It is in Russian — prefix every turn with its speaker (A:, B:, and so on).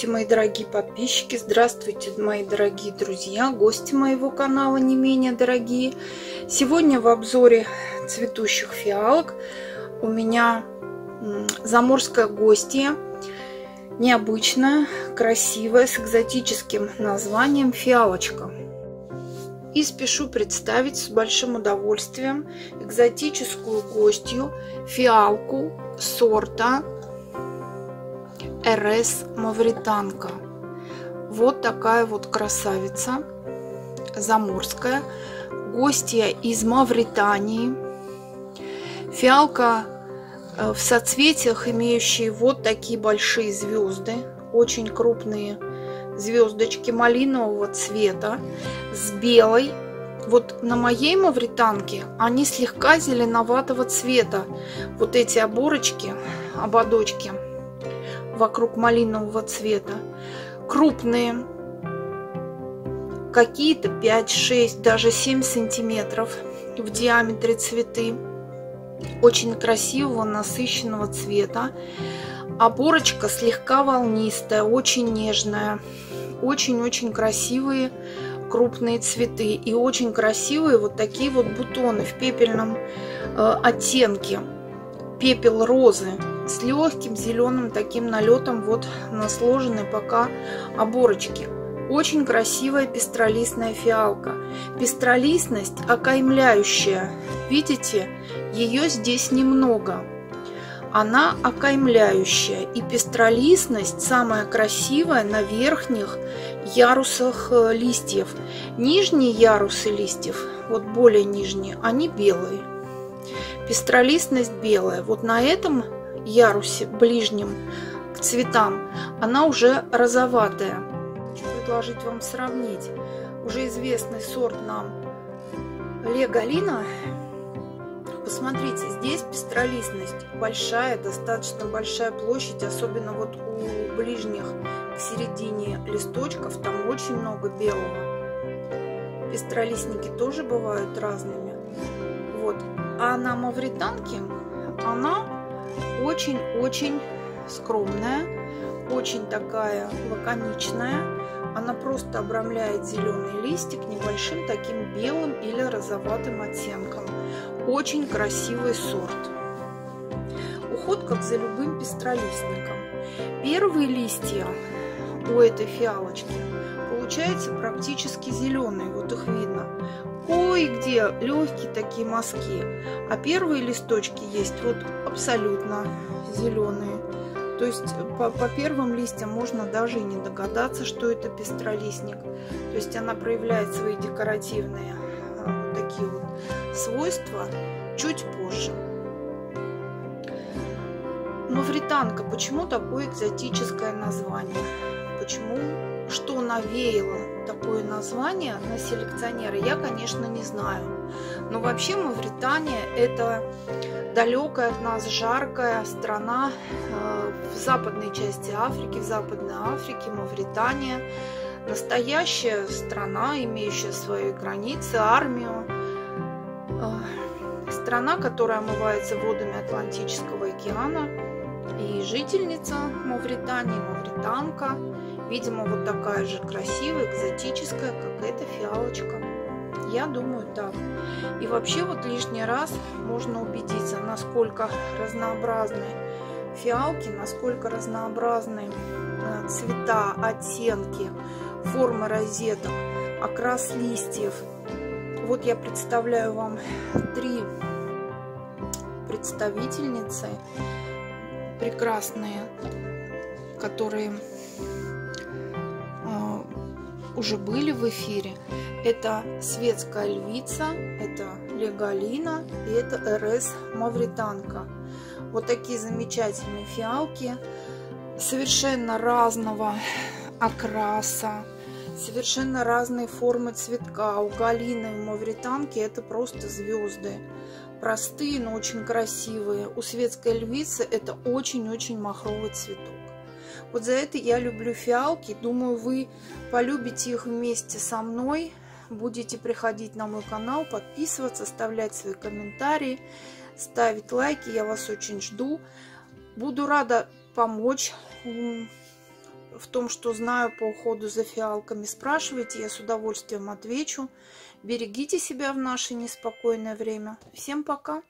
A: Здравствуйте, мои дорогие подписчики, здравствуйте, мои дорогие друзья, гости моего канала не менее дорогие. Сегодня в обзоре цветущих фиалок у меня заморская гостья, необычная, красивая, с экзотическим названием фиалочка. И спешу представить с большим удовольствием экзотическую гостью фиалку сорта РС Мавританка. Вот такая вот красавица заморская, гостья из Мавритании. Фиалка э, в соцветиях, имеющие вот такие большие звезды, очень крупные звездочки малинового цвета с белой. Вот на моей мавританке они слегка зеленоватого цвета. Вот эти оборочки, ободочки – вокруг малинового цвета. Крупные, какие-то 5-6, даже 7 сантиметров в диаметре цветы. Очень красивого, насыщенного цвета. Оборочка слегка волнистая, очень нежная. Очень-очень красивые крупные цветы. И очень красивые вот такие вот бутоны в пепельном э, оттенке. Пепел розы с легким зеленым таким налетом вот на сложенной пока оборочке. Очень красивая пестролистная фиалка. Пестролистность окаймляющая. Видите, ее здесь немного. Она окаймляющая. И пестролистность самая красивая на верхних ярусах э, листьев. Нижние ярусы листьев, вот более нижние, они белые. Пестролистность белая. Вот на этом ярусе ближнем к цветам, она уже розоватая. Хочу предложить вам сравнить уже известный сорт нам Легалина. Посмотрите, здесь пестролистность большая, достаточно большая площадь, особенно вот у ближних к середине листочков, там очень много белого. Пестролистники тоже бывают разными. Вот. А на мавританке она очень-очень скромная, очень такая лаконичная. Она просто обрамляет зеленый листик небольшим таким белым или розоватым оттенком. Очень красивый сорт. Уход как за любым пестролистником. Первые листья у этой фиалочки получаются практически зеленые, вот их видно. Кое-где легкие такие мазки, а первые листочки есть вот абсолютно зеленые. То есть по, по первым листьям можно даже и не догадаться, что это пестролистник. То есть она проявляет свои декоративные а, вот такие вот свойства чуть позже. Мавританка. Почему такое экзотическое название? Почему? Что навеяло такое название на селекционера, я, конечно, не знаю. Но вообще Мавритания это далекая от нас, жаркая страна э, в западной части Африки, в Западной Африке, Мавритания. Настоящая страна, имеющая свои границы, армию. Э, страна, которая омывается водами Атлантического океана. И жительница Мавритании, мавританка, видимо, вот такая же красивая, экзотическая, как эта фиалочка. Я думаю так. И вообще вот лишний раз можно убедиться, насколько разнообразны фиалки, насколько разнообразны э, цвета, оттенки, формы розеток, окрас листьев. Вот я представляю вам три представительницы прекрасные, которые уже были в эфире. Это светская львица, это легалина и это РС мавританка. Вот такие замечательные фиалки, совершенно разного окраса, совершенно разные формы цветка. У галины и мавританки это просто звезды. Простые, но очень красивые. У светской львицы это очень-очень махровый цветок. Вот за это я люблю фиалки. Думаю, вы полюбите их вместе со мной. Будете приходить на мой канал, подписываться, оставлять свои комментарии, ставить лайки. Я вас очень жду. Буду рада помочь в том, что знаю по уходу за фиалками, спрашивайте, я с удовольствием отвечу. Берегите себя в наше неспокойное время. Всем пока!